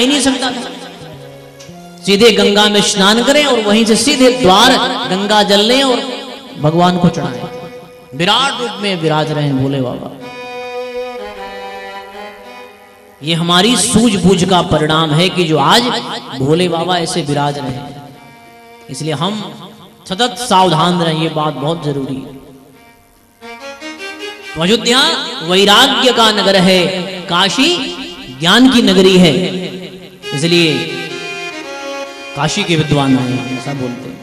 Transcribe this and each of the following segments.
ही नहीं सकता। था सीधे गंगा में स्नान करें और वहीं से सीधे द्वार गंगा जल लें और भगवान को चढ़ाएँ। विराट रूप में विराज रहे भोले बाबा। ये हमारी सूझबूझ का परिणाम है कि जो आज भोले बाबा ऐसे विराज रहे। हैं इसलिए हम सतत सावधान रहें, ये बात बहुत ज़रूरी है। अयोध्या वैराग्य का नगर है, काशी ज्ञान की नगरी है। इसलिए काशी के विद्वान आए ऐसा बोलते हैं।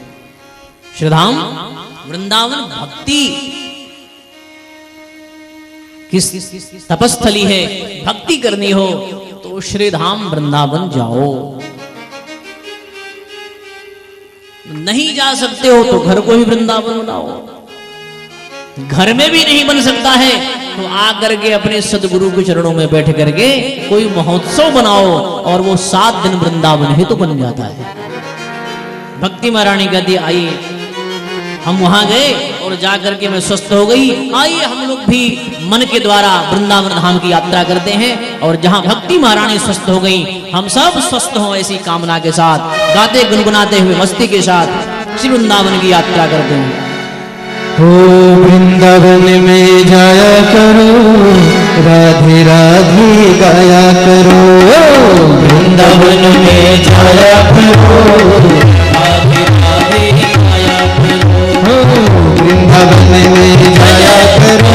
श्रीधाम, वृंदावन भक्ति किस तपस्थली है, भक्ति करनी हो तो श्रीधाम, वृंदावन जाओ। नहीं जा सकते हो तो घर को ही वृंदावन बनाओ घर में भी नहीं बन सकता है तो आकर के अपने सदगुरु के चरणों में बैठ करके कोई महोत्सव बनाओ और वो सात दिन वृंदावन ही तो बन जाता है। भक्ति महारानी कहती, आइए, हम वहाँ गए और जाकर के मैं स्वस्थ हो गई। आइए, हम लोग भी मन के द्वारा वृंदावन धाम की यात्रा करते हैं और जहाँ भक्ति महारानी स्वस्थ हो गई, हम सब स्वस्थ हों ऐसी कामना के साथ, गाते गुनगुनाते हुए मस्ती के साथ श्री वृंदावन की यात्रा करते हैं। हो वृंदावन में जाया करो, राधे राधे गाया करो। वृंदावन में जाया करो वृंदावन में जाया करो,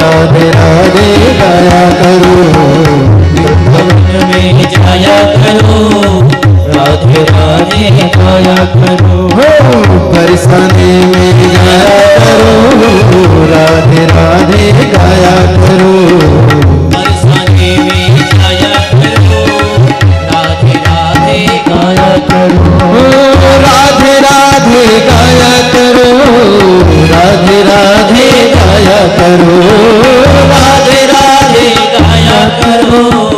राधे राधे गाया करो। वृंदावन में जाया करो, राधे राधे गाया करो बरसाने में जाया करो राधे राधे गाया करो बरसाने में जाया करो राधे राधे गाया करो राधे राधे गाया करो राधे राधे गाया करो। राधे राधे गाया करो।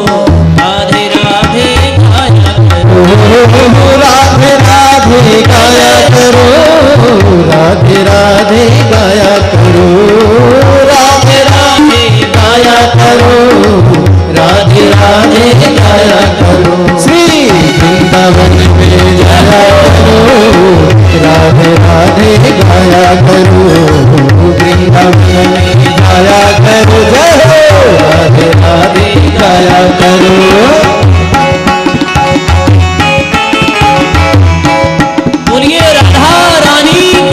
ओ राधे राधे गाया करो, राधे राधे गाया करो, राधे राधे गाया करो, राधे राधे गाया करो। श्री वृंदावन में जाया करो, राधे राधे गाया करो, वृंदावन में जाया करो, जय राधे राधे गाया करो। राधा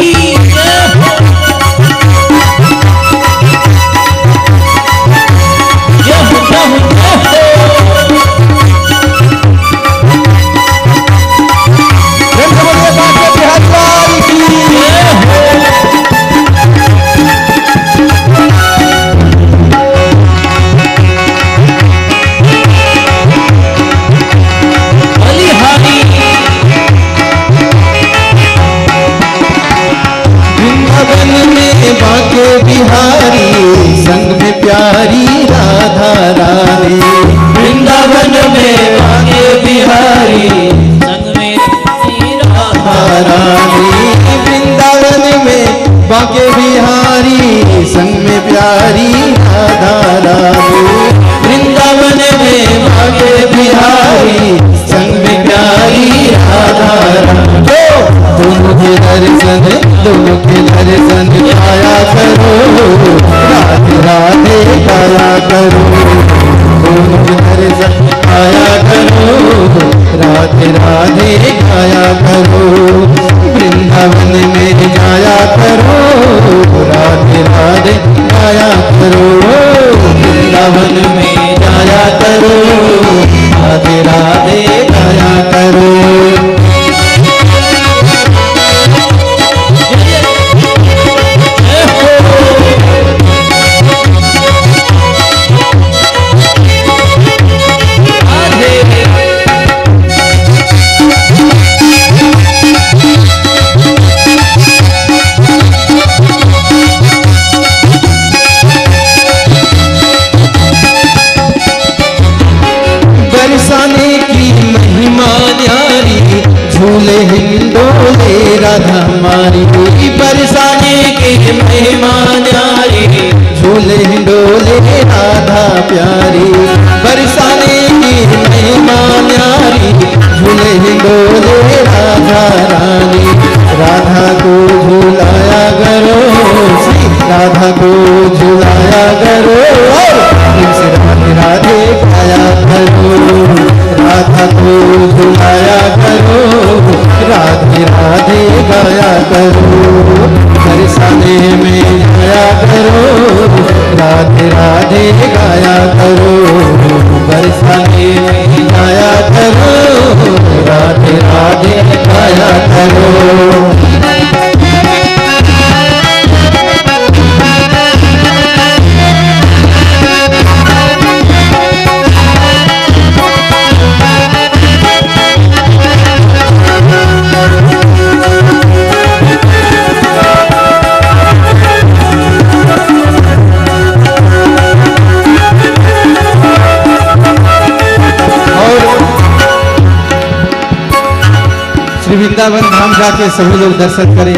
आशा के सभी लोग दर्शन करें।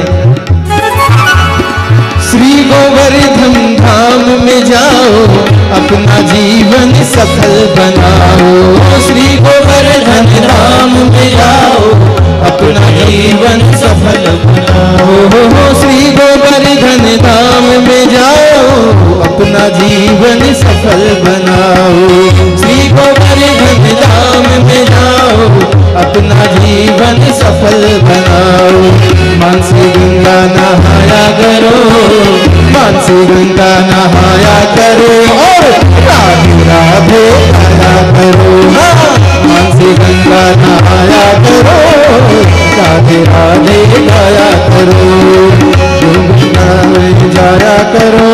श्री गोवर्धन धाम में जाओ, अपना जीवन सफल बनाओ। श्री गोवर्धन धाम में जाओ, अपना जीवन सफल बनाओ। श्री गोवर्धन धाम में जाओ, अपना जीवन सफल बनाओ। श्री गोवर्धन धाम में जाओ अपना जीवन सफल बनाओ। मानसी गंगा नहाया करो। मानसी गंगा नहाया करो। और राधे राधे गाया करो। मानसी गंगा नहाया करो। राधे राधे गाया करो। जाया करो।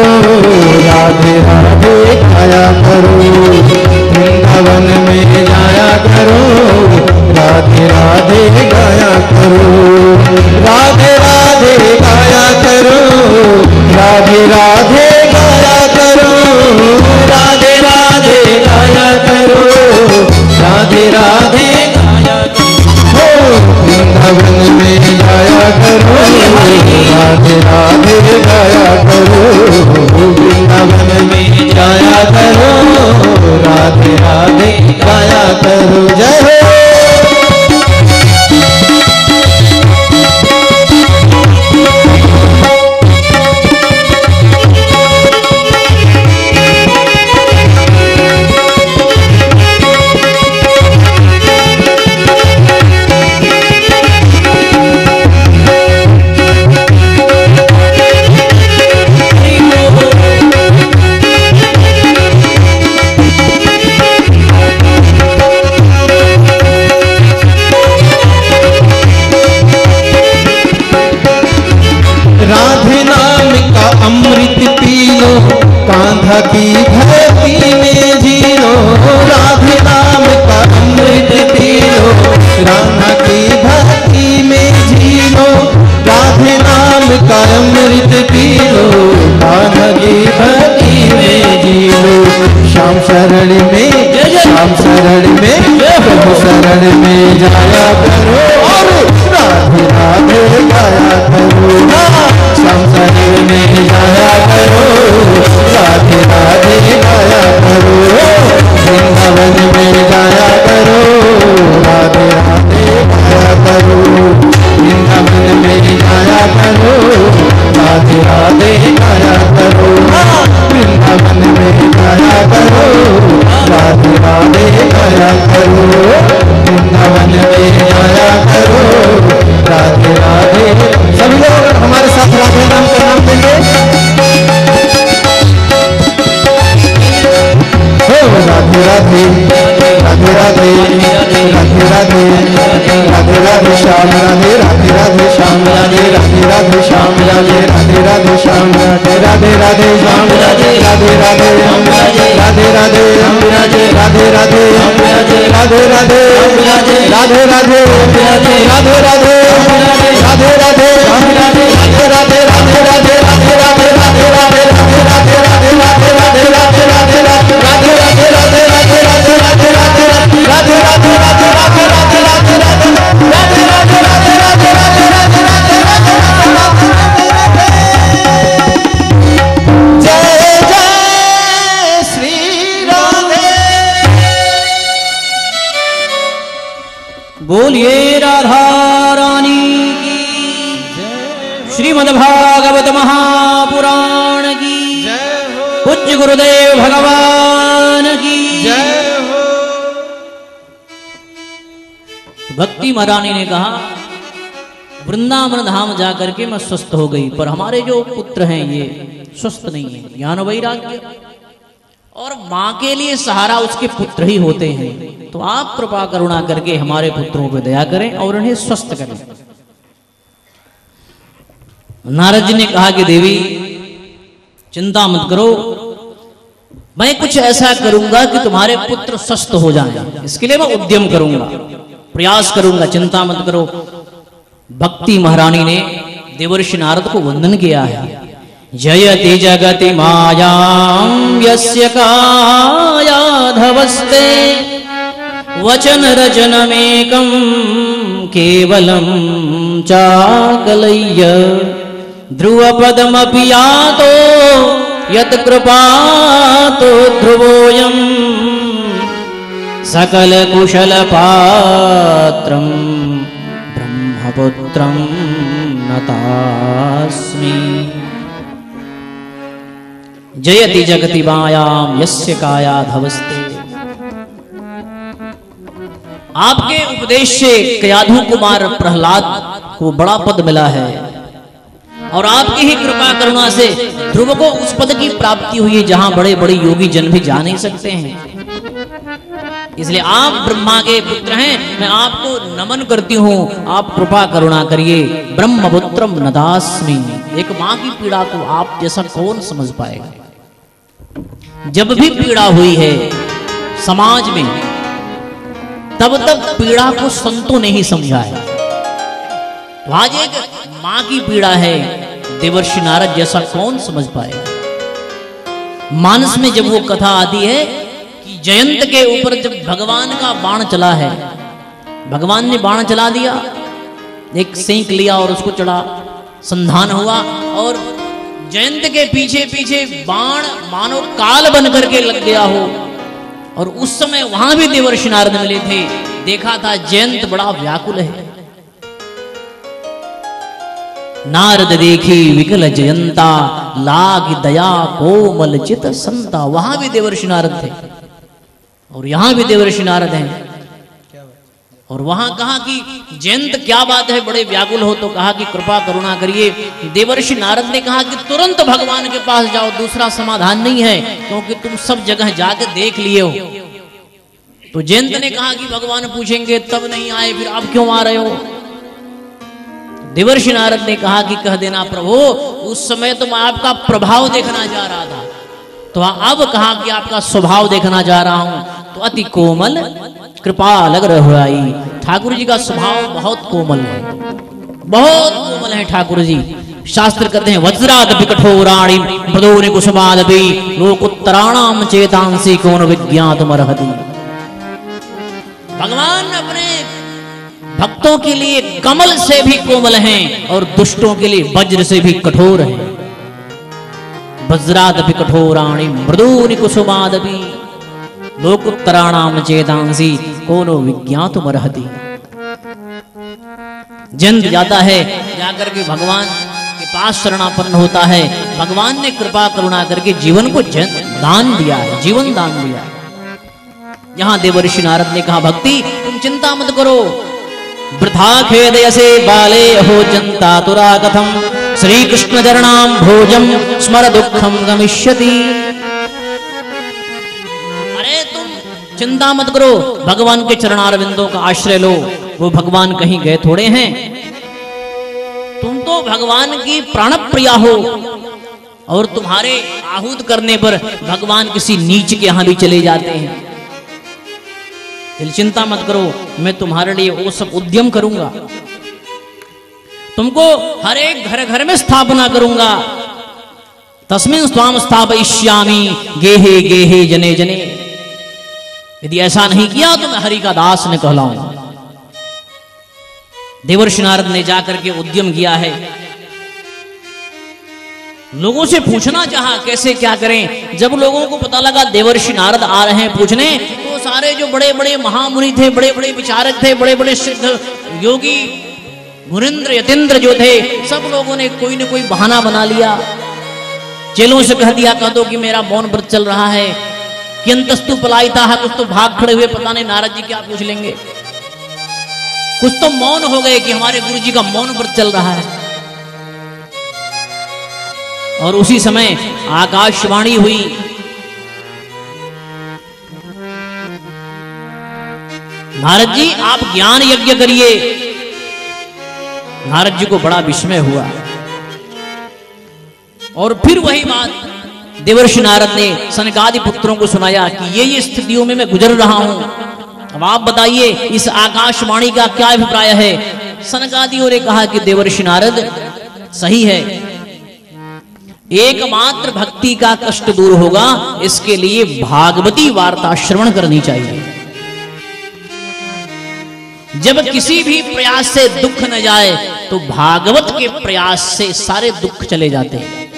राधे राधे आया करो। वृंदावन में जाया करो, राधे राधे गाया करो। राधे राधे गाया करो, राधे राधे गाया करो। राधे राधे गाया करो, राधे राधे गाया करो। वृंदावन में जाया करो, राधे राधे गाया करो। वृंदावन में Jaya. भक्ति महारानी ने कहा, वृंदावन धाम जाकर के मैं स्वस्थ हो गई, पर हमारे जो पुत्र हैं ये स्वस्थ नहीं है, ज्ञान वैराग्य। और माँ के लिए सहारा उसके पुत्र ही होते हैं तो आप कृपा करुणा करके हमारे पुत्रों पर दया करें और उन्हें स्वस्थ करें। नारद जी ने कहा कि देवी, चिंता मत करो, मैं कुछ ऐसा करूँगा कि तुम्हारे पुत्र स्वस्थ हो जाएँ, इसके लिए मैं उद्यम करूँगा। प्रयास करूँगा, चिंता मत करो। भक्ति महारानी ने देवर्षि नारद को वंदन किया है। जयति जगति मायां यस्य कायाधवस्ते वचन रचनमेकं केवलं चाकलय्य। ध्रुवपदमपि यातो यत्कृपातो ध्रुवोऽयम्। सकलकुशलपात्रं ब्रह्मपुत्रं नतास्मि। जयति जगति मायां यस्य काया कायाधवस्ते। आपके उपदेश से कयाधु कुमार प्रहलाद को बड़ा पद मिला है। और आपकी ही कृपा करुणा से ध्रुव को उस पद की प्राप्ति हुई जहाँ बड़े बड़े योगी जन भी जा नहीं सकते हैं। इसलिए आप ब्रह्मा के पुत्र हैं, मैं आपको नमन करती हूँ। आप कृपा करुणा करिए। ब्रह्मपुत्रम नदास्मि। एक माँ की पीड़ा को आप जैसा कौन समझ पाएगा? जब भी पीड़ा हुई है समाज में, तब तक पीड़ा को संतों ने ही समझा है तो आज एक माँ की पीड़ा है, देवर्षि नारद जैसा कौन समझ पाएगा? मानस में जब वो कथा आती है जयंत के ऊपर जब भगवान का बाण चला है भगवान ने बाण चला दिया एक सेंक लिया और उसको चढ़ा संधान हुआ और जयंत के पीछे पीछे बाण मानो काल बन करके लग गया हो। और उस समय वहाँ भी देवर्षि नारद मिले थे। देखा था जयंत बड़ा व्याकुल है। नारद देखी विकल जयंता लाग दया कोमल चित संता। वहाँ भी देवर्षि नारद थे। और यहाँ भी देवर्षि नारद हैं। और वहाँ कहा कि जयंत क्या बात है बड़े व्याकुल हो तो कहा कि कृपा करुणा करिए। देवर्षि नारद ने कहा कि तुरंत भगवान के पास जाओ दूसरा समाधान नहीं है क्योंकि तुम सब जगह जाके देख लिए हो। तो जयंत ने कहा कि भगवान पूछेंगे तब नहीं आए फिर अब क्यों आ रहे हो? देवर्षि नारद ने कहा कि कह देना प्रभु उस समय तो मैं आपका प्रभाव देखना जा रहा था। तो अब कहा कि आपका स्वभाव देखना जा रहा हूँ तो अति कोमल कृपा लग रही ठाकुर जी का स्वभाव बहुत कोमल है। बहुत कोमल है ठाकुर जी शास्त्र कहते हैं वज्रादपि कठोराणी मृदोनि कुसुमादपि लोकोत्तराणाम चेतांसी कौन विज्ञात विज्ञातमर्हति। भगवान अपने भक्तों के लिए कमल से भी कोमल हैं और दुष्टों के लिए वज्र से भी कठोर हैं। वज्रादपि कठोराणी मृदूनि कुसुमादपि लोकोत्तराणाम चेतांसी, कोनो विज्ञातमर्हति जंत जाता है, जाकर के भगवान के पास शरणापन्न होता है। भगवान ने कृपा करुणा करके जीवन को जन दान दिया है, जीवन दान दिया है। यहाँ देवर्षि नारद ने कहा, भक्ति, तुम चिंता मत करो। वृथा खेदयसे बाले हो जनता तुरा कथम। श्री कृष्ण चरणाम भोजम स्मर दुखम गमिष्यति। अरे तुम चिंता मत करो, भगवान के चरणारविंदों का आश्रय लो, वो भगवान कहीं गए थोड़े हैं। तुम तो भगवान की प्राण प्रिया हो, और तुम्हारे आहूत करने पर भगवान किसी नीच के यहाँ भी चले जाते हैं। चिंता मत करो, मैं तुम्हारे लिए वो सब उद्यम करूँगा। तुमको हर एक घर घर में स्थापना करूँगा। तस्मिन स्वाम स्थापयिष्यामी। गेहे गेहे, जने जने। यदि ऐसा नहीं किया तो मैं हरि का दास ने कहलाऊँगा। देवर्षि नारद ने जाकर के उद्यम किया है। लोगों से पूछना चाहा, कैसे क्या करें? जब लोगों को पता लगा देवर्षि नारद आ रहे हैं पूछने तो सारे जो बड़े बड़े महामुनि थे बड़े बड़े विचारक थे बड़े बड़े सिद्ध योगी मुनिंद्र यतेंद्र जो थे सब लोगों ने कोई न कोई बहाना बना लिया। चेलों से कह दिया कह दो कि मेरा मौन व्रत चल रहा है। कि पलायता है, कुछ तो भाग खड़े हुए, पता नहीं नारद जी क्या पूछ लेंगे। कुछ तो मौन हो गए कि हमारे गुरु जी का मौन व्रत चल रहा है। और उसी समय आकाशवाणी हुई। नारद जी, आप ज्ञान यज्ञ करिए। नारद जी को बड़ा विस्मय हुआ। और फिर वही बात देवर्षि नारद ने सनकादि पुत्रों को सुनाया कि ये ये स्थितियों में मैं गुजर रहा हूँ। अब आप बताइए, इस आकाशवाणी का क्या अभिप्राय है? सनकादियों ने कहा कि देवर्षि नारद, सही है। एकमात्र भक्ति का कष्ट दूर होगा, इसके लिए भागवती वार्ता श्रवण करनी चाहिए। जब किसी भी प्रयास से दुख न जाए तो भागवत के प्रयास से सारे दुख चले जाते हैं।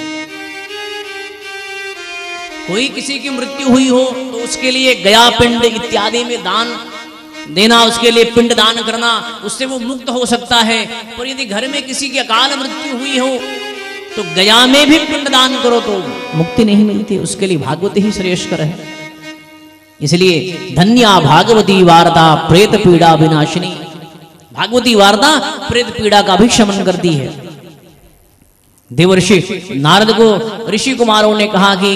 कोई किसी की मृत्यु हुई हो तो उसके लिए गया पिंड इत्यादि में दान देना, उसके लिए पिंड दान करना, उससे वो मुक्त हो सकता है। पर यदि घर में किसी की अकाल मृत्यु हुई हो तो गया में भी पिंड दान करो तो मुक्ति नहीं मिलती, उसके लिए भागवत ही श्रेष्ठ है। इसलिए धन्या भागवती वार्ता प्रेत पीड़ा विनाशिनी। भागवती वार्ता प्रेत पीड़ा का भी शमन करती है। देवर्षि नारद को ऋषि कुमारों ने कहा कि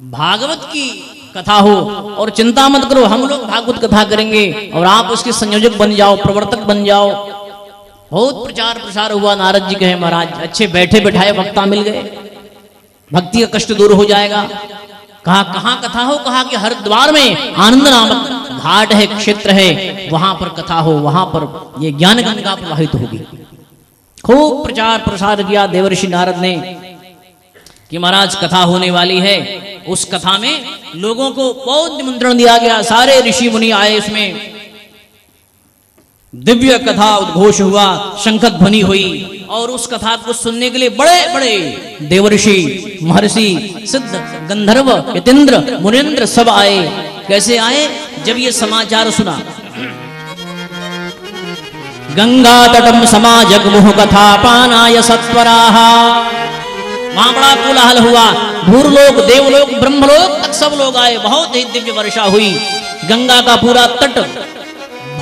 भागवत की कथा हो और चिंता मत करो, हम लोग भागवत कथा करेंगे और आप उसके संयोजक बन जाओ, प्रवर्तक बन जाओ। बहुत प्रचार प्रसार हुआ, नारद जी कहे, महाराज, अच्छे बैठे बैठाए वक्ता मिल गए। भक्ति का कष्ट दूर हो जाएगा। कहा, कहाँ कथा हो? कहा कि हर द्वार में आनंद नामक घाट है, क्षेत्र है, वहाँ पर कथा हो, वहाँ पर ये ज्ञान गंगा प्रवाहित होगी। खूब प्रचार प्रसार किया देवर्षि नारद ने कि महाराज, कथा होने वाली है। उस कथा में लोगों को बहुत निमंत्रण दिया गया, सारे ऋषि मुनि आए इसमें दिव्य कथा उद्घोष हुआ शंखक ध्वनि हुई। और उस कथा को सुनने के लिए बड़े बड़े देवर्षि, महर्षि, सिद्ध, गंधर्व यतेंद्र मुनेन्द्र सब आए। कैसे आए? जब ये समाचार सुना। गंगा तटम समाजग मुह कथा पानाय सत्वराहा वहाँ बड़ा कोलाहल हुआ। भूरलोक, देवलोक, ब्रह्मलोक तक सब लोग आए। बहुत ही दिव्य वर्षा हुई। गंगा का पूरा तट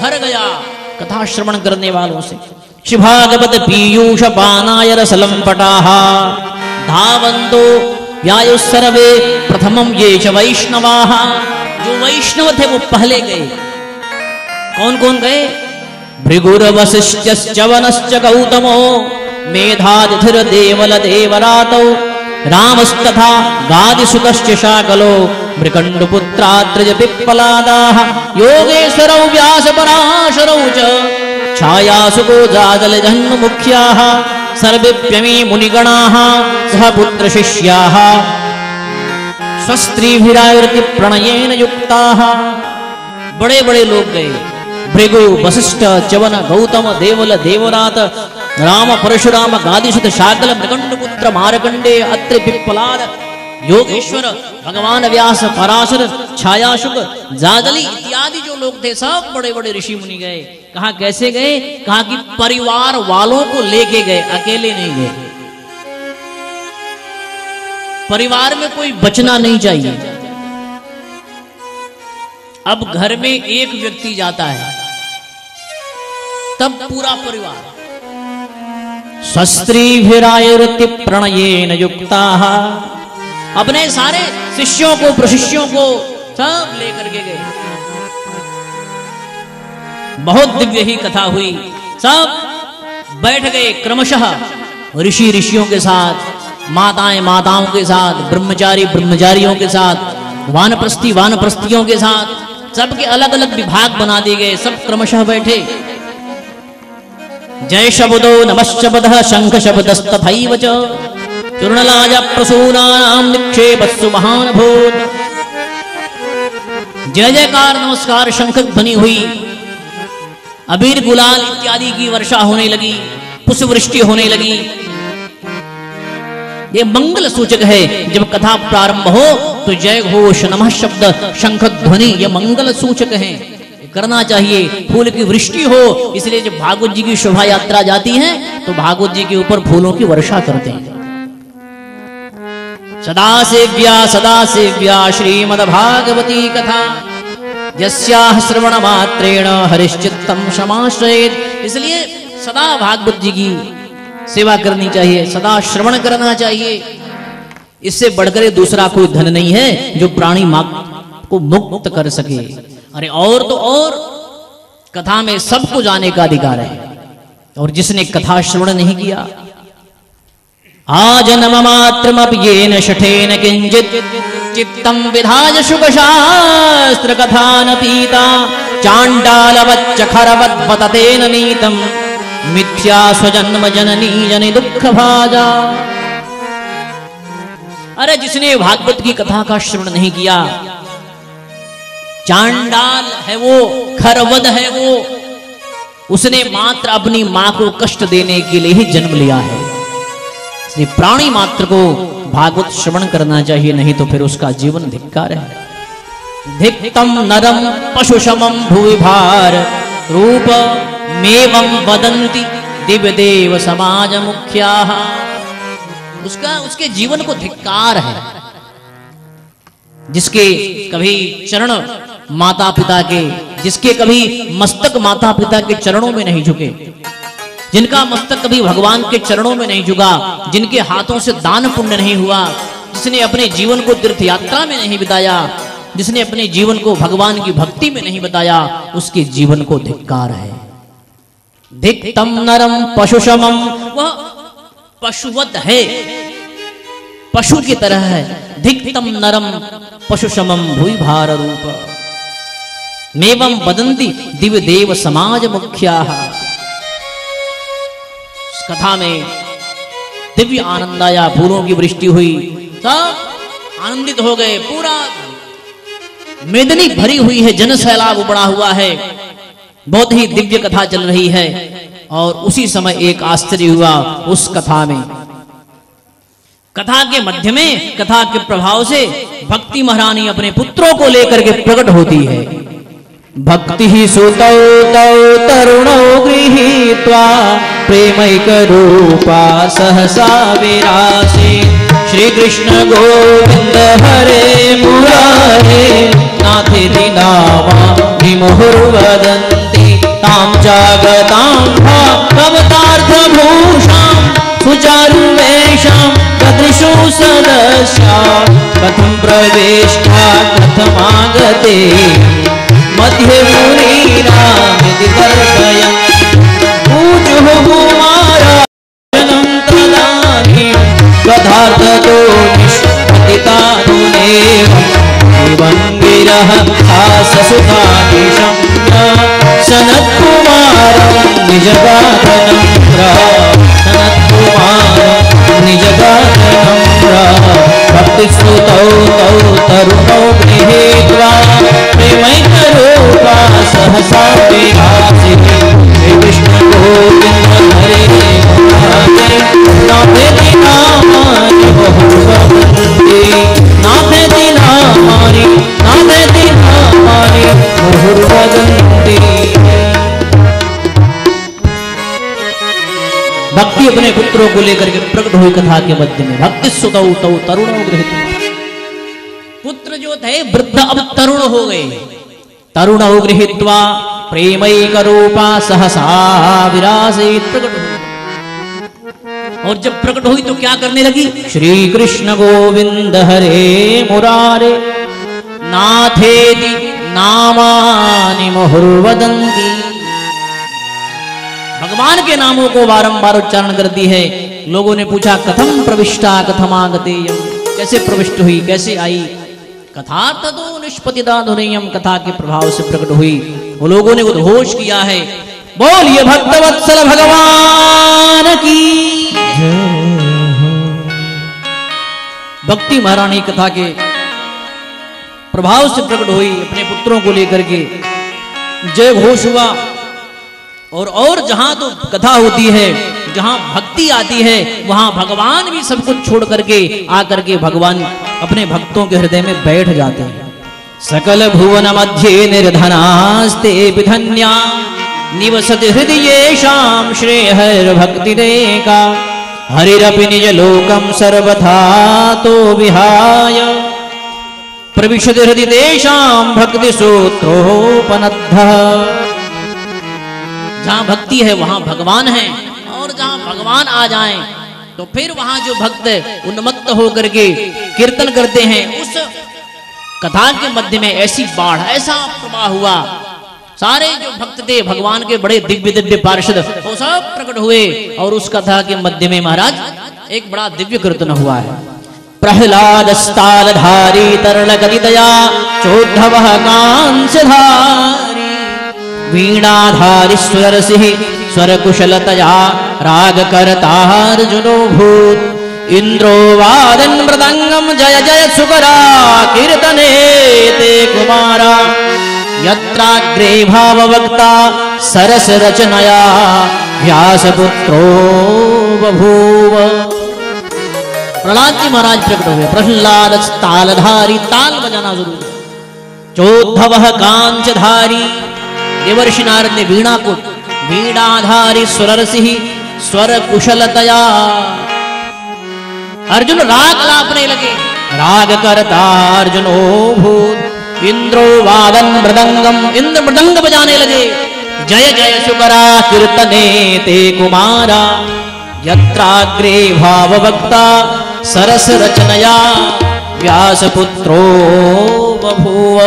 भर गया। कथा श्रवण करने वालों से। शिभागवत पीयूष पानाय रसलम पटाहा धावंतो व्यायु सर्वे प्रथमम ये च जो वैष्णव थे वो पहले गए। कौन कौन गए? भृगुर वशिष्ठ वनश्च गौतमो। मेधाधिर देवल देवरातौ रामस्तथा गादिसुतश्च शाकलो मृकण्डपुत्रात्रज पिप्पलादाः योगेश्वरौ व्यासपराशरौ च छायासुको जादलजन्मुख्याः सर्वेप्यमी मुनिगणाः सह पुत्रशिष्याः। स्वस्त्रीभिरावृत्ति प्रणयेन युक्ताः। बड़े बड़े गए भृगु वशिष्ठ चवन गौतम देवल देवरात राम परशुराम गादिशुत शाकल मृगंड पुत्र मारकंडे, अत्रि पिप्पलाद, योगेश्वर, भगवान व्यास, पराशर छायाशुक जागली इत्यादि जो लोग थे, सब बड़े बड़े ऋषि मुनि गए। कहा कैसे गए? कहा कि परिवार वालों को लेके गए, अकेले नहीं गए। परिवार में कोई बचना नहीं चाहिए। अब घर में एक व्यक्ति जाता है, तब पूरा परिवार। शस्त्री शस्त्रीभिरायुति प्रणयेन युक्ता। अपने सारे शिष्यों को, प्रशिष्यों को सब लेकर के गए। बहुत दिव्य ही कथा हुई। सब बैठ गए क्रमशः ऋषि ऋषियों के साथ, माताएँ माताओं के साथ, ब्रह्मचारी ब्रह्मचारियों के साथ, वानप्रस्थी वानप्रस्थियों के साथ सबके अलग अलग विभाग बना दिए गए, सब क्रमशः बैठे। जय शब्दो नमशब्द शंख शब्दस्तथैव च। चूर्णलाज प्रसूनानां निक्षेपस्सु महान भूत जय जयकार नमस्कार, शंख ध्वनि हुई। अबीर गुलाल इत्यादि की वर्षा होने लगी, पुष्प वृष्टि होने लगी। ये मंगल सूचक है। जब कथा प्रारंभ हो तो जय घोष नमः शब्द, शंख ध्वनि, ये मंगल सूचक है। करना चाहिए, फूल की वृष्टि हो, इसलिए जब भागवत जी की शोभा यात्रा जाती है तो भागवत जी के ऊपर फूलों की वर्षा करते हैं। सदा सेव्या सदा सेव्या श्रीमद भागवती कथा। यस्याह श्रवण मात्रेण हरिश्चित्तम समाश्रयेत। इसलिए सदा भागवत जी की सेवा करनी चाहिए सदा श्रवण करना चाहिए। इससे बढ़कर दूसरा कोई धन नहीं है जो प्राणी माग को मुक्त कर सके। अरे और तो और, कथा में सबको जाने का अधिकार है। और जिसने कथा श्रवण नहीं किया आजन्म मात्रमप्येन शठेन किंचित चित्तम विधाय शुभ शास्त्र कथा न पीता चांडालवच्च खरवत नीतम। मिथ्या स्वजन्म जननी जनि दुख भाजा अरे, जिसने भागवत की कथा का श्रवण नहीं किया चांडाल है वो, खरवद है वो, उसने मात्र अपनी माँ को कष्ट देने के लिए ही जन्म लिया है। प्राणी मात्र को भागवत श्रवण करना चाहिए, नहीं तो फिर उसका जीवन धिक्कार है। धिक्तम नरम पशु समम भूवि भार रूप मेवम वदंती दिव्य देव समाज मुखिया उसका, उसके जीवन को धिक्कार है, जिसके कभी चरण माता पिता के, जिसके कभी मस्तक माता पिता के चरणों में नहीं झुके, जिनका मस्तक कभी भगवान के चरणों में नहीं झुका, जिनके हाथों से दान पुण्य नहीं हुआ, जिसने अपने जीवन को तीर्थ यात्रा में नहीं बिताया जिसने अपने जीवन को भगवान की भक्ति में नहीं बताया, उसके जीवन को धिक्कार है। धिक्तम नरम पशु समम वह पशुवत है। पशु की तरह है। धिक्तम नरम पशु समम भूई भार रूप। मेवम बदंती दिव्य देव समाज मुख्या। कथा में दिव्य आनंद आया फूलों की वृष्टि हुई। सब आनंदित हो गए। पूरा मेदनी भरी हुई है, जन सैलाब उबड़ा हुआ है। बहुत ही दिव्य कथा चल रही है और उसी समय एक आश्चर्य हुआ उस कथा में। कथा के मध्य में, कथा के प्रभाव से भक्ति महारानी अपने पुत्रों को लेकर के प्रकट होती है। भक्ति ही सुतौ तौ तरुणौ गृहीत्वा प्रेमैकरूपा सहसा विरासे। श्रीकृष्ण गोविंद हरे मुरारे नाथेति नामा विमुहुर्वदन्ति। तां जागतां भवतार्थभूषां सुचारुवेषां ददृशो सदस्या। कथं प्रवेष्टा, कथमागते? मध्ये तर्कयन् ऊजुः कुमाराजनं तदानीं तथार्थतो निष्पतितानुनेवम् एवं विरह सनत्कुमारं को लेकर के प्रकट हुई कथा के मध्य में, भक्ति सुतौ तौ तरुणों गृहित। पुत्र जो थे, वृद्ध अब तरुण हो गए। तरुण गृहित्वा प्रेमैक रूपा सहसा विरासित प्रकट और जब प्रकट हुई तो क्या करने लगी? श्री कृष्ण गोविंद हरे मुरारे, नाथेति नामानि मुहुर्वदन्ति। भगवान के नामों को बारंबार उच्चारण करती है। लोगों ने पूछा, कथम प्रविष्टा, कथमागते कैसे प्रविष्ट हुई? कैसे आई? कथा तदो निष्पतिदाधुनियम, कथा के प्रभाव से प्रकट हुई। वो लोगों ने उद्घोष किया है। बोलिए भक्तवत्सल भगवान की। भक्ति महारानी कथा के प्रभाव से प्रकट हुई, अपने पुत्रों को लेकर के। जय घोष हुआ। और और जहाँ तो कथा होती है, जहाँ भक्ति आती है, वहाँ भगवान भी सब कुछ छोड़ करके, आकर के भगवान अपने भक्तों के हृदय में बैठ जाते हैं। सकल भुवन मध्ये निर्धनास्ते धन्या निवसति हृदयेषां श्रेयर्भक्तिरेका हरिरपि निज लोकम सर्वथा तो विहाय। प्रविशति हृदय देशाम भक्ति सूत्रोपनद्ध। जहाँ भक्ति है, वहाँ भगवान है। और जहाँ भगवान आ जाएँ तो फिर वहाँ जो भक्त उन्मत्त होकर के कीर्तन करते हैं, उस कथा के मध्य में ऐसी बाढ़, ऐसा प्रवाह हुआ। सारे जो भक्त थे, भगवान के बड़े दिव्य दिव्य पार्षद, वो सब प्रकट हुए, और उस कथा के मध्य में महाराज, एक बड़ा दिव्य कीर्तन हुआ है। प्रहलाद धारी तरण गदितया चोद्धव कांसधारी वीणाधारी स्वर सिंह स्वर कुशलतया राग करतार्जुनो भूत। इंद्रो वादन मृदंगम जय जय सुकरा, कीर्तने ते कुमारा। यत्राग्रे भाववक्ता सरस रचनया, व्यासपुत्रो बभूव। प्रहलाद जी महाराज प्रकट हुए प्रहलाद तालधारी, ताल बजाना ज़रूर चौधव कांचधारी देवर्षि नारद ने वीणा को वीणाधारी सुररसिंह स्वर कुशलतया अर्जुन राग लापने लगे। राग करता अर्जुन भूत, इंद्रो वादन मृदंगम, इंद्र मृदंग बजाने लगे। जय जय सुकरा कीर्तने ते कुमारा, यत्राग्रे भावभक्ता, सरस रचनया। व्यासपुत्रो बभूव।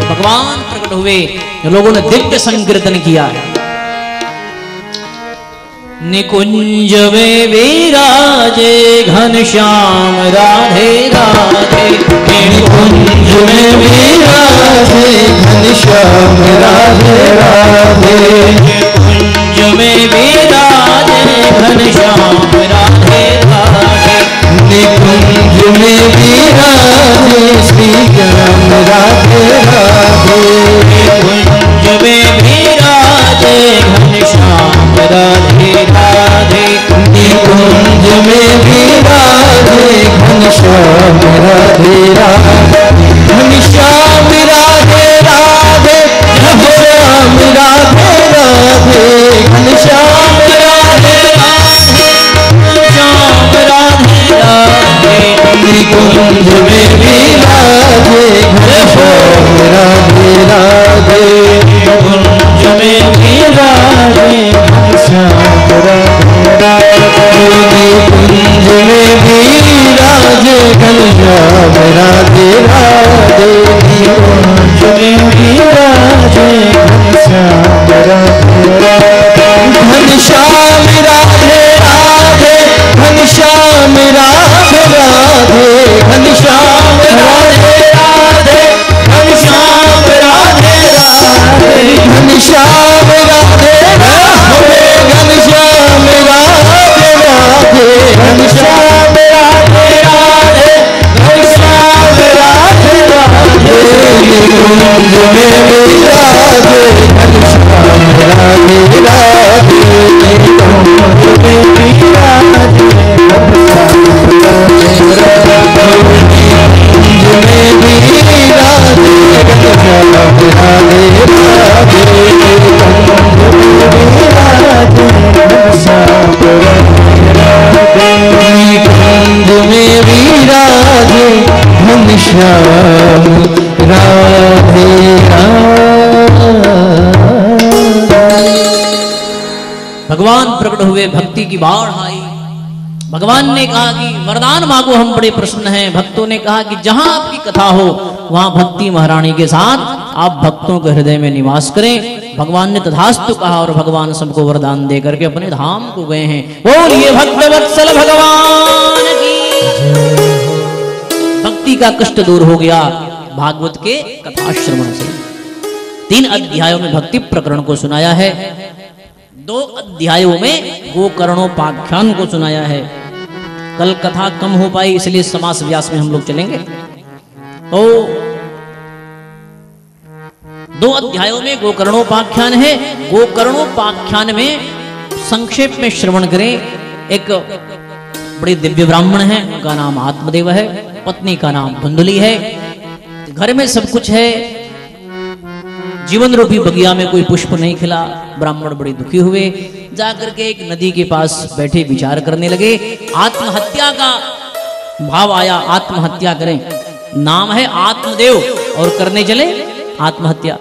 भगवान प्रकट हुए लोगों ने दिव्य संकीर्तन किया। है निकुंज में विराजे घनश्याम राधे राधे। निकुंज में विराजे घनश्याम राधे राधे। निकुंज में विराजे घनश्याम राधे राधे। निकुंज में विराजे श्री निकुंज में विराजे घनश्याम राधे राधे में विराजे घनश्याम राधे राधे घनश्याम राधे राधे मेरी कुंभ में भी लागे की बाढ़ आई। भगवान ने कहा कि वरदान मांगो, हम बड़े प्रसन्न हैं। भक्तों ने कहा कि जहाँ आपकी कथा हो, वहाँ भक्ति महारानी के साथ आप भक्तों के हृदय में निवास करें। भगवान ने तथास्तु कहा और भगवान सबको वरदान दे करके अपने धाम को गए हैं। बोलिए भक्त वत्सल भगवान की। भक्ति का कष्ट दूर हो गया भागवत के कथा श्रवण से। तीन अध्यायों में भक्ति प्रकरण को सुनाया है। दो अध्यायों में गोकर्णोपाख्यान को सुनाया है। कल कथा कम हो पाई, इसलिए समास व्यास में हम लोग चलेंगे। तो दो अध्यायों में गोकर्णोपाख्यान है। गोकर्णोपाख्यान में संक्षेप में श्रवण करें। एक बड़े दिव्य ब्राह्मण है, उनका नाम आत्मदेव है, पत्नी का नाम धुंधली है। घर में सब कुछ है। जीवन रूपी बगिया में कोई पुष्प नहीं खिला। ब्राह्मण बड़े दुखी हुए। जाकर के एक नदी के पास बैठे विचार करने लगे, आत्महत्या का भाव आया, आत्महत्या करें। नाम है आत्मदेव, और करने चले, आत्महत्या।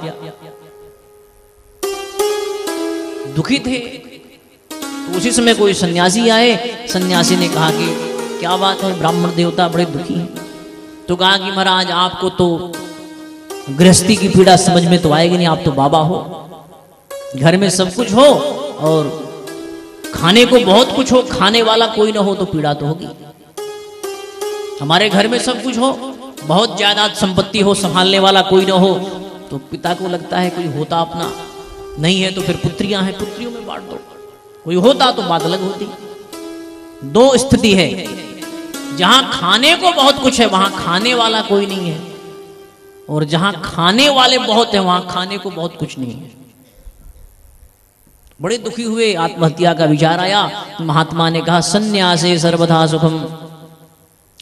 दुखी थे। तो उसी समय कोई सन्यासी आए। सन्यासी ने कहा कि, क्या बात है, ब्राह्मण देवता बड़े दुखी हैं? तो कहा कि, महाराज, आपको तो गृहस्थी की पीड़ा समझ में तो आएगी नहीं, आप तो बाबा हो। घर में सब कुछ हो और खाने को बहुत कुछ हो, खाने वाला कोई ना हो तो पीड़ा तो होगी। हमारे घर में सब कुछ हो, बहुत ज़्यादा संपत्ति हो, संभालने वाला कोई ना हो तो पिता को लगता है कोई होता अपना। नहीं है तो फिर पुत्रियाँ हैं, पुत्रियों में बांट दो। कोई होता तो बात अलग होती। दो स्थिति है, जहाँ खाने को बहुत कुछ है, वहाँ खाने वाला कोई नहीं है। और जहाँ खाने वाले बहुत हैं, वहाँ खाने को बहुत कुछ नहीं है। बड़े दुखी हुए आत्महत्या का विचार आया। महात्मा ने कहा, संन्यासे सर्वथा सुखम।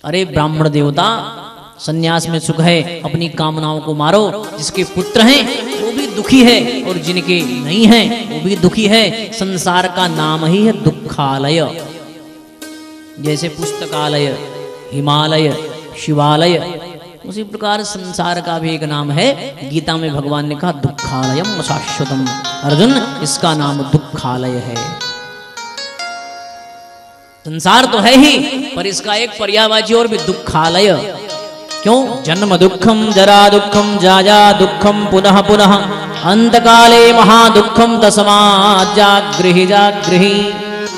अरे ब्राह्मण देवता, संन्यास में सुख है, अपनी कामनाओं को मारो। जिसके पुत्र हैं, वो भी दुखी है, और जिनके नहीं हैं, वो भी दुखी है। संसार का नाम ही है दुखालय। जैसे पुस्तकालय, हिमालय, शिवालय उसी प्रकार संसार का भी एक नाम है। गीता में भगवान ने कहा दुखालयम शाश्वतम। अर्जुन, इसका नाम दुखालय है। संसार तो है ही, पर इसका एक पर्यावाची और भी दुखालय। क्यों? जन्म दुखम जरा दुखम जाजा दुखम पुनः पुनः। अंतकाले महादुखम तस्मात् जागृहि जागृहि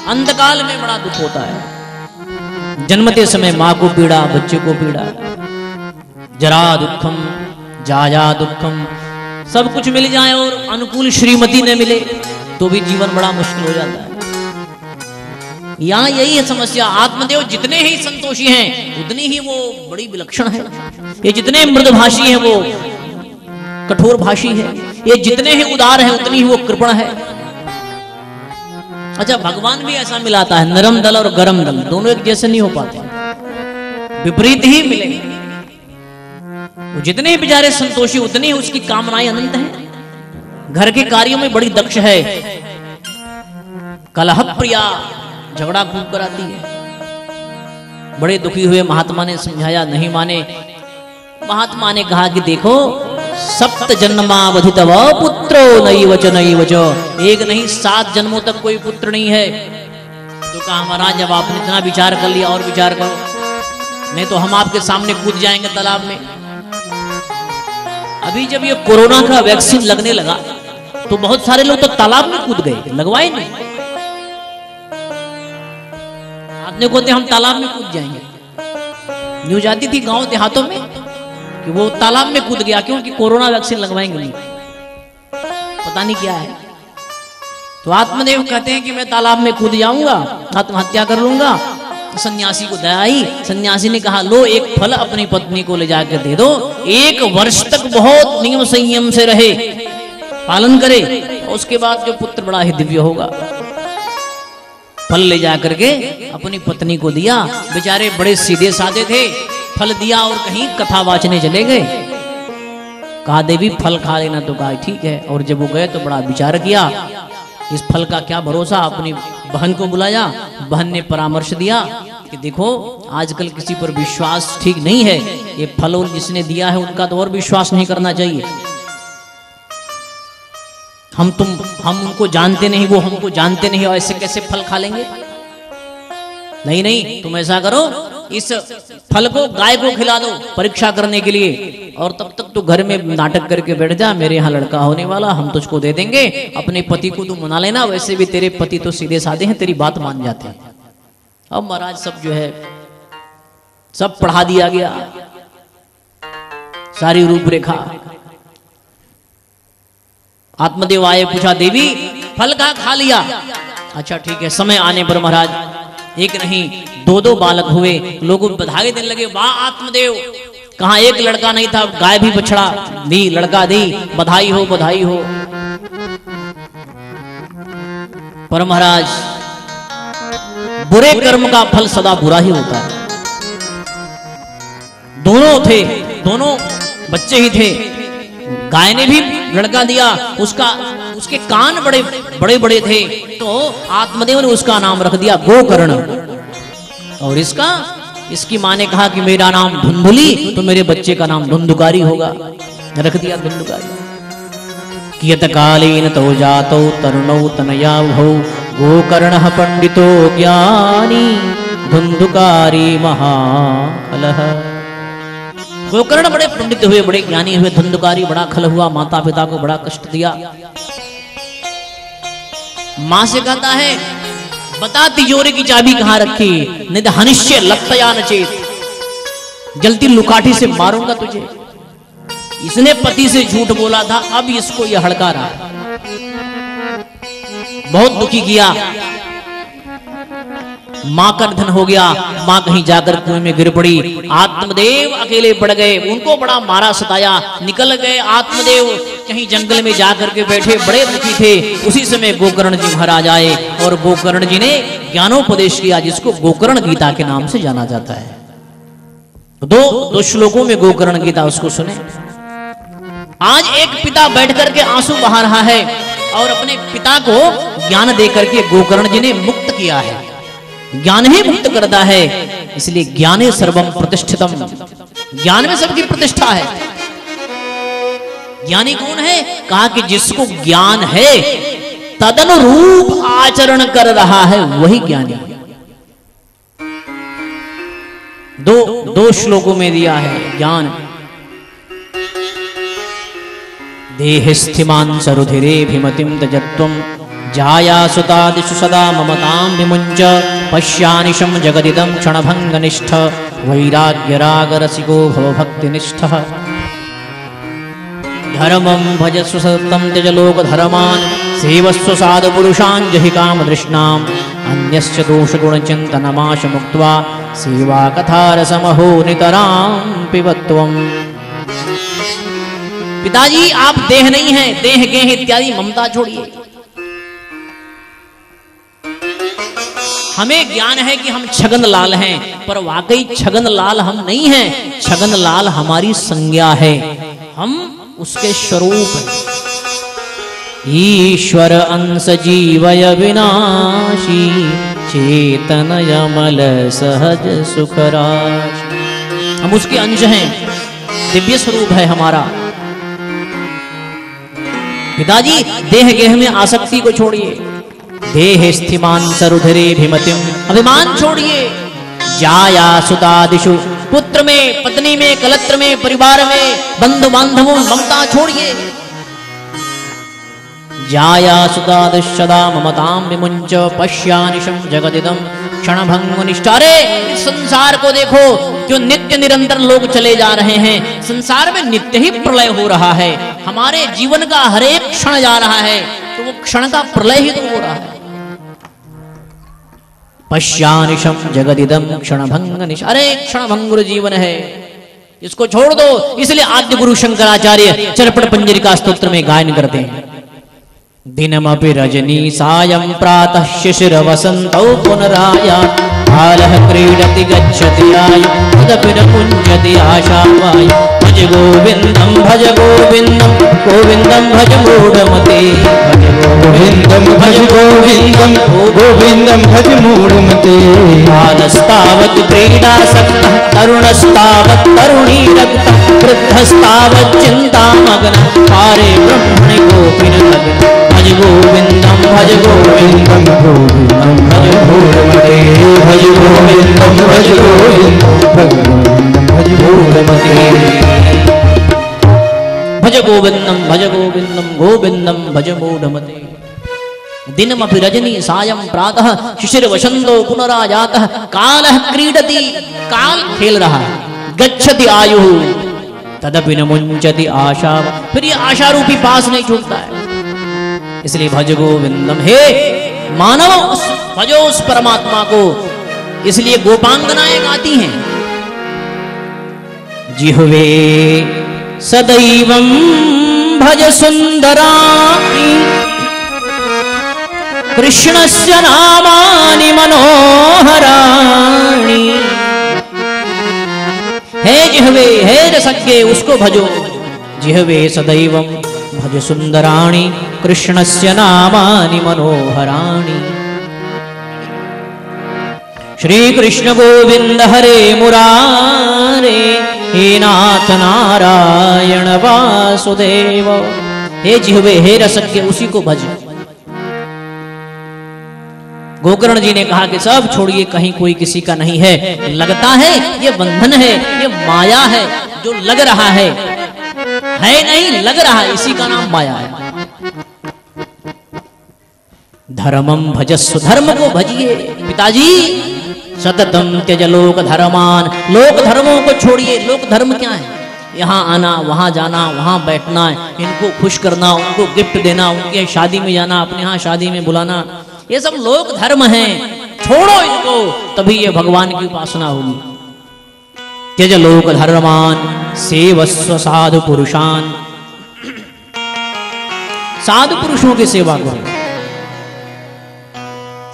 अंतकाल में बड़ा दुख होता है। जन्मते समय माँ को पीड़ा, बच्चे को पीड़ा। जरा दुखम, जाया दुखम। सब कुछ मिल जाए और अनुकूल श्रीमती ने मिले तो भी जीवन बड़ा मुश्किल हो जाता है। यहाँ यही है समस्या। आत्मदेव जितने ही संतोषी हैं, उतनी ही वो बड़ी विलक्षण है। ये जितने मृदभाषी हैं, वो कठोर भाषी है। ये जितने ही उदार हैं, उतनी ही वो कृपण है। अच्छा भगवान भी ऐसा मिलाता है, नरम दल और गरम दल। दोनों एक जैसे नहीं हो पाते। विपरीत ही मिलेंगे। वो जितने बेचारे संतोषी, उतनी उसकी कामनाएँ अनंत हैं। घर के कार्यों में बड़ी दक्ष है। कलह प्रिया झगड़ा खूब कराती है। बड़े दुखी हुए महात्मा ने समझाया, नहीं माने। महात्मा ने कहा कि देखो, सप्त जन्मावधित पुत्रो नई वच नई वच एक नहीं, सात जन्मों तक कोई पुत्र नहीं है। तो कहा, महाराज जब आपने इतना विचार कर लिया, और विचार करो। नहीं तो हम आपके सामने कूद जाएँगे तालाब में। अभी जब ये कोरोना का वैक्सीन लगने लगा तो बहुत सारे लोग तो तालाब में कूद गए, लगवाए नहीं। आपने को हम तालाब में कूद जाएँगे। न्यूज़ आती थी गाँव देहातों में कि वो तालाब में कूद गया, क्योंकि कोरोना वैक्सीन लगवाएँगे नहीं। पता नहीं क्या है। तो आत्मदेव कहते हैं कि मैं तालाब में कूद जाऊँगा, आत्महत्या कर लूँगा सन्यासी को दया आई। सन्यासी ने कहा, लो एक फल अपनी पत्नी को ले जाकर दे दो। एक वर्ष तक बहुत नियम संयम से रहे, पालन करे उसके बाद जो पुत्र बड़ा ही दिव्य होगा। फल ले जा करके अपनी पत्नी को दिया। बेचारे बड़े सीधे साधे थे। फल दिया और कहीं कथा वाचने चले गए। कहा, देवी, फल खा लेना तो कहा ठीक है। और जब वो गए तो बड़ा विचार किया, इस फल का क्या भरोसा? अपनी बहन को बुलाया, बहन ने परामर्श दिया कि देखो, आजकल किसी पर विश्वास ठीक नहीं है। ये फल और जिसने दिया है, उनका तो और विश्वास नहीं करना चाहिए। हम तुम, हम उनको जानते नहीं, वो हमको जानते नहीं, और ऐसे कैसे फल खा लेंगे? नहीं नहीं, तुम ऐसा करो, इस फल को गाय को खिला दो परीक्षा करने के लिए। और तब तक तो घर में नाटक करके बैठ जा, मेरे यहाँ लड़का होने वाला, हम तुझको दे देंगे। अपने पति को तू मना लेना, वैसे भी तेरे पति तो सीधे साधे हैं, तेरी बात मान जाते हैं। अब महाराज सब जो है, सब पढ़ा दिया गया। सारी रूपरेखा। आत्मदेव आए, पूछा, देवी, फल का खा लिया? अच्छा ठीक है, समय आने पर महाराज, एक नहीं दो दो बालक हुए, लोग बधाई देने लगे, वाह, आत्मदेव! कहा एक लड़का नहीं था, गाय भी बछड़ा। दी लड़का दी बधाई हो बधाई हो। पर महाराज, बुरे कर्म का फल सदा बुरा ही होता है। दोनों थे, दोनों बच्चे ही थे। गाय ने भी लड़का दिया, उसका, उसके कान बड़े बड़े बड़े थे। तो आत्मदेव ने उसका नाम रख दिया, गोकर्ण। और इसका इसकी माँ ने कहा कि मेरा नाम धुंधुली तो मेरे बच्चे का नाम धुंधुकारी होगा। रख दिया धुंधुकारी। कियत कालीन तो जातो तरुणौ तनया भौ गोकर्ण पंडितो ज्ञानी, धुंधुकारी महाकलह गोकर्ण बड़े पंडित हुए, बड़े ज्ञानी हुए, धुंधुकारी, बड़ा खल हुआ माता पिता को बड़ा कष्ट दिया। माँ से कहता है बता तिजोरी की चाबी कहाँ रखी? नहीं तो हनिश्चय लगता न चेत? जल्दी लुकाठी से मारूँगा तुझे। इसने पति से झूठ बोला था, अब इसको यह हड़का रहा बहुत दुखी किया। माँ का निधन हो गया। माँ कहीं जाकर कुएँ में गिर पड़ी। आत्मदेव अकेले पड़ गए। उनको बड़ा मारा सताया। निकल गए आत्मदेव। कहीं जंगल में जाकर के बैठे बड़े दुखी थे। उसी समय गोकर्ण जी महाराज आए और गोकर्ण जी ने ज्ञानोपदेश किया, जिसको गोकर्ण गीता के नाम से जाना जाता है। दो दो श्लोकों में गोकर्ण गीता उसको सुने। आज एक पिता बैठ करके आँसू बहा रहा है और अपने पिता को ज्ञान देकर के गोकर्ण जी ने मुक्त किया है। ज्ञान ही मुक्त करता है, इसलिए ज्ञाने सर्वम प्रतिष्ठितम। ज्ञान में सबकी प्रतिष्ठा है। ज्ञानी कौन है? कहा कि जिसको ज्ञान है, तदनुरूप आचरण कर रहा है, वही ज्ञानी। दो दो श्लोकों में दिया है, ज्ञान। देहस्थिमान् सरुधिरेभिमतिं तजत्वं जायासुतादिषु सदा ममतां विमुञ्च पश्यानिशं जगदिदं क्षणभङ्गनिष्ठ, वैराग्यरागरसिको भवभक्तिनिष्ठः। धर्मं भजस्व सततं त्यजलोकधर्मान्, सेवस्व साधुपुरुषान् जहि कामतृष्णाम्। अन्यस्य दोषगुणचिन्तनमाशमुक्त्वा सेवाकथारसमहो नितरां पिबत्वम्। पिताजी, आप देह नहीं है, देह गेह इत्यादि ममता छोड़िए। हमें ज्ञान है कि हम छगन लाल हैं, पर वाकई छगन लाल हम नहीं हैं। छगन लाल हमारी संज्ञा है। हम उसके स्वरूप हैं। ईश्वर अंश जीवय विनाशी, चेतन यमल सहज सुखराज हम उसके अंश हैं। दिव्य स्वरूप है हमारा। पिताजी, देह गेह में आसक्ति को छोड़िए। देह स्थिमान सरुधरे भिमतिम। अभिमान छोड़िए। जाया सुतादिशु पुत्र में, पत्नी में, कलत्र में, परिवार में बंधु बांधवों ममता छोड़िए। जाया सुतादिशदा ममताम विमुंच पश्यानिशम जगदिदम क्षण भंग निष्ठारे। संसार को देखो, जो नित्य निरंतर लोग चले जा रहे हैं, संसार में नित्य ही प्रलय हो रहा है। हमारे जीवन का हरेक क्षण जा रहा है तो वो क्षण का प्रलय ही तो हो रहा है। पश्यानिशम जगदिदम क्षण भंग निश अरे क्षण भंगुर जीवन है। इसको छोड़ दो। इसलिए आद्य गुरु शंकराचार्य चरपट पंजरिका स्तोत्र में गायन करते हैं। दिनमपि रजनी सायं प्रातः शिशिरवसन्तौ पुनराया। बालः क्रीडति गच्छति आयु तदपि न पुञ्जति आशावायु। भज गोविन्दं भज गोविन्दं गोविन्दं भज मूढमते। भज गोविन्दं भज गोविन्दं गोविन्दं भज मूढमते। बालस्तावत् क्रीडासक्तः तरुणस्तावत् तरुणीरक्तः वृद्धस्तावत् चिन्तामग्नः पारे ब्रह्मणि कोऽपि न लग्नः भज गोविन्दं भज गोविन्दं गोविन्दं गोविन्दं भज मूढमते भज गोविन्दं भज गोविन्दं भज गोविन्दं भज गोविंदम भज गोविंदम गोविंदम भज मूढ़मते दिनमपि रजनी सायं प्रातः शिशिर वसंतो पुनराजातः, कालः क्रीडति, काल खेल रहा है गच्छति आयु, तदपि न मुंचति आशा। फिर ये आशा रूपी पास नहीं छूटता है। इसलिए भज गोविंदम हे मानव उस भजो उस परमात्मा को। इसलिए गोपांगनाएँ गाती हैं। जिह्वे सदैवं भज सुन्दराणि। कृष्णस्य नामानि मनोहराणि। हे जिह्वे, हे रसज्ञे उसको भजो। जिह्वे, सदैवं भज सुन्दराणि, कृष्णस्य नामानि मनोहराणि। श्री कृष्ण गोविंद हरे मुरारे। हे नाथ नारायण वासुदेव। हे जिहवे, हे रसज्ञ, उसी को भज। गोकर्ण जी ने कहा कि सब छोड़िए, कहीं कोई किसी का नहीं है। लगता है, ये बंधन है, ये माया है, जो लग रहा है। है नहीं, लग रहा है, इसी का नाम माया है। धर्मम भजस्व धर्म को भजिए। पिताजी सततम त्यज लोक धर्मान। लोक धर्मों को छोड़िए, लोक धर्म क्या है? यहाँ आना, वहाँ जाना, वहाँ बैठना इनको खुश करना, उनको गिफ्ट देना, उनके शादी में जाना, अपने यहाँ शादी में बुलाना। ये सब लोक धर्म हैं। छोड़ो इनको, तभी ये भगवान की उपासना होगी। त्यज लोक धर्मान, सेवस्व साधु पुरुषान। साधु पुरुषों की सेवा करो।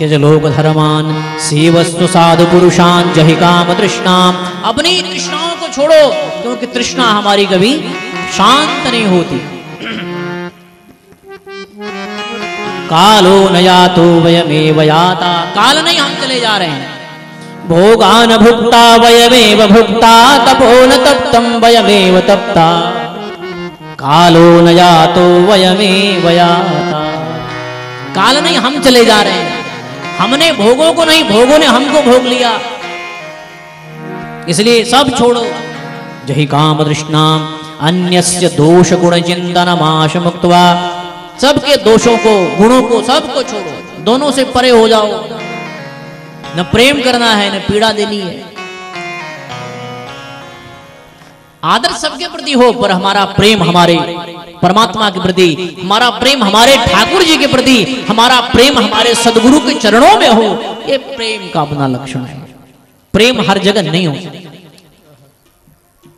त्यज लोक धर्मान सेवस्व साधु पुरुषान, जहि काम तृष्णाम। अपनी तृष्णाओं को छोड़ो, क्योंकि तृष्णा हमारी कभी शांत नहीं होती। कालो नया तो वयमेव याता। काल नहीं हम चले जा रहे हैं। भोगान भुक्ता वयमेव भुक्ता, तपो न तप्तम वयमेव तप्ता। कालो नया तो वयमेव याता। काल नहीं हम चले जा रहे हैं। हमने भोगों को नहीं, भोगों ने हमको भोग लिया। इसलिए सब छोड़ो। जही काम तृष्णाम अन्यस्य दोष गुण चिंतन माश मुक्तवा सबके दोषों को, गुणों को सबको छोड़ो। दोनों से परे हो जाओ। न प्रेम करना है, न पीड़ा देनी है। आदर सबके प्रति हो, पर हमारा प्रेम हमारे परमात्मा के प्रति, हमारा प्रेम हमारे ठाकुर जी के प्रति, हमारा प्रेम हमारे सदगुरु के चरणों में हो, ये प्रेम का अपना लक्षण है। प्रेम हर जगह नहीं हो।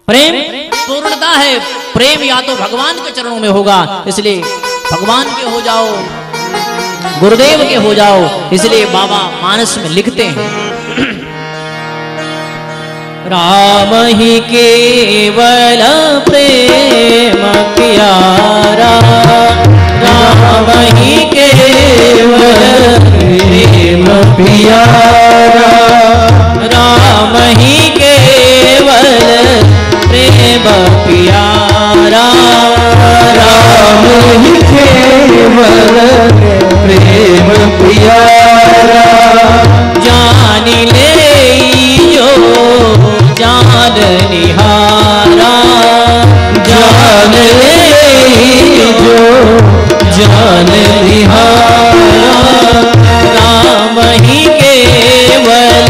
प्रेम पूर्णता है, प्रेम या तो भगवान के चरणों में होगा, इसलिए भगवान के हो जाओ, गुरुदेव के हो जाओ, इसलिए बाबा मानस में लिखते हैं। राम ही केवल प्रेम प्यारा राम ही केवल प्रेम प्यारा राम ही केवल प्रेम प्यारा राम ही केवल प्रेम प्यारा जान ले जान निहारा जान ले जो जान निहारा। राम ही केवल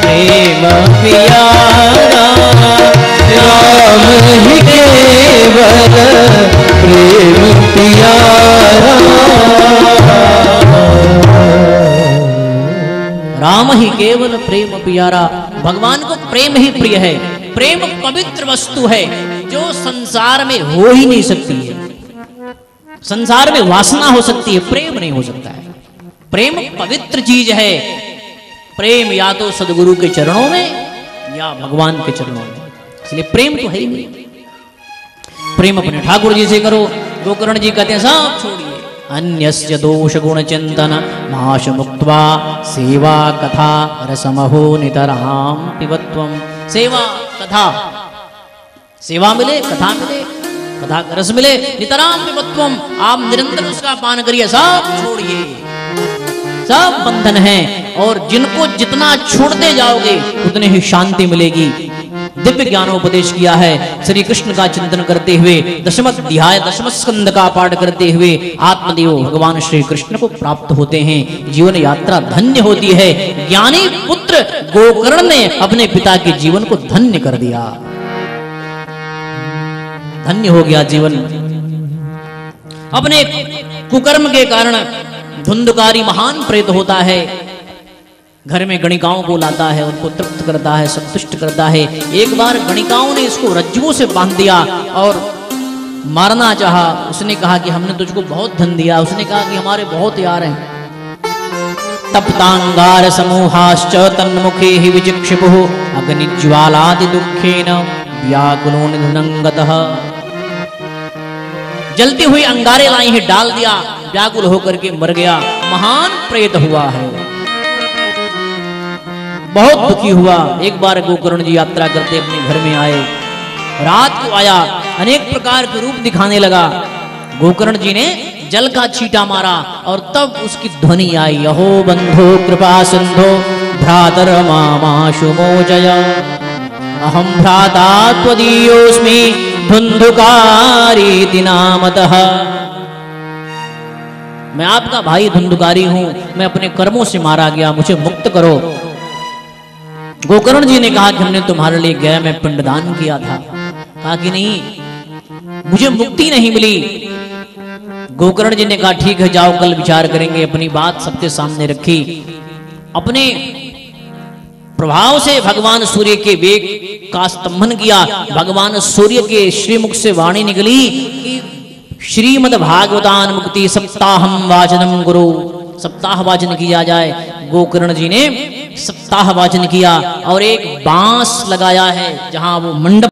प्रेम प्यारा। राम ही केवल प्रेम प्यारा। राम ही केवल प्रेम प्यारा। भगवान को प्रेम ही प्रिय है। प्रेम पवित्र वस्तु है, जो संसार में हो ही नहीं सकती है। संसार में वासना हो सकती है, प्रेम नहीं हो सकता है। प्रेम पवित्र चीज़ है। प्रेम या तो सदगुरु के चरणों में, या भगवान के चरणों में। इसलिए प्रेम तो है ही नहीं। प्रेम अपने ठाकुर जी से करो, गोकर्ण जी कहते हैं सब छोड़िए। अन्यस्य चिंतन माश मुक्त्वा सेवा, कथा, रसमहो नितराम पिबत्वम सेवा, कथा। सेवा मिले, कथा मिले, कथा का रस मिले नितराम पिबत्वम आप निरंतर उसका पान करिए, सब छोड़िए। सब बंधन है, और जिनको जितना छोड़ते जाओगे, उतने ही शांति मिलेगी। दिव्य ज्ञानोपदेश किया है। श्री कृष्ण का चिंतन करते हुए दशम अध्याय दशम स्कंद का पाठ करते हुए, आत्मदेव भगवान श्री कृष्ण को प्राप्त होते हैं। जीवन यात्रा धन्य होती है। ज्ञानी पुत्र गोकर्ण ने अपने पिता के जीवन को धन्य कर दिया। धन्य हो गया जीवन। अपने कुकर्म के कारण धुंधकारी महान प्रेत होता है। घर में गणिकाओं को लाता है, उनको तृप्त करता है, संतुष्ट करता है। एक बार गणिकाओं ने इसको रज्जुओं से बाँध दिया और मारना चाहा। उसने कहा कि हमने तुझको बहुत धन दिया। उसने कहा कि हमारे बहुत यार हैं। तप्तांगार समूहाश्च तन्मुखे ही विचिक्षिपु अग्निज्वालादि दुखेन व्याकुलो निधनंगतः जलती हुई अंगारे लाई ही, डाल दिया, व्याकुल होकर के मर गया। महान प्रेत हुआ है। बहुत दुखी हुआ। एक बार गोकर्ण जी यात्रा करते अपने घर में आए। रात को आया, अनेक प्रकार के रूप दिखाने लगा। गोकर्ण जी ने जल का छीटा मारा और तब उसकी ध्वनि आई, अहो बंधो, कृपा सिंधो, भ्रातर मामाशु मोचय अहम भ्राता त्वदीयोस्मि धुंधुकारी नामतः। मैं आपका भाई धुंधुकारी हूँ, मैं अपने कर्मों से मारा गया, मुझे मुक्त करो। गोकर्ण जी ने कहा कि हमने तुम्हारे लिए गया, मैं पिंडदान किया था। कहा कि नहीं, मुझे मुक्ति नहीं मिली। गोकर्ण जी ने कहा, ठीक है, जाओ, कल विचार करेंगे, अपनी बात सबके सामने रखी। अपने प्रभाव से भगवान सूर्य के वेग का स्तंभन किया। भगवान सूर्य के श्रीमुख से वाणी निकली श्रीमद भागवतान मुक्ति सप्ताहम वाचनम गुरु सप्ताह वाचन किया जाए। गोकर्ण जी ने सप्ताह वाचन किया और एक बाँस लगाया है, जहाँ वो मंडप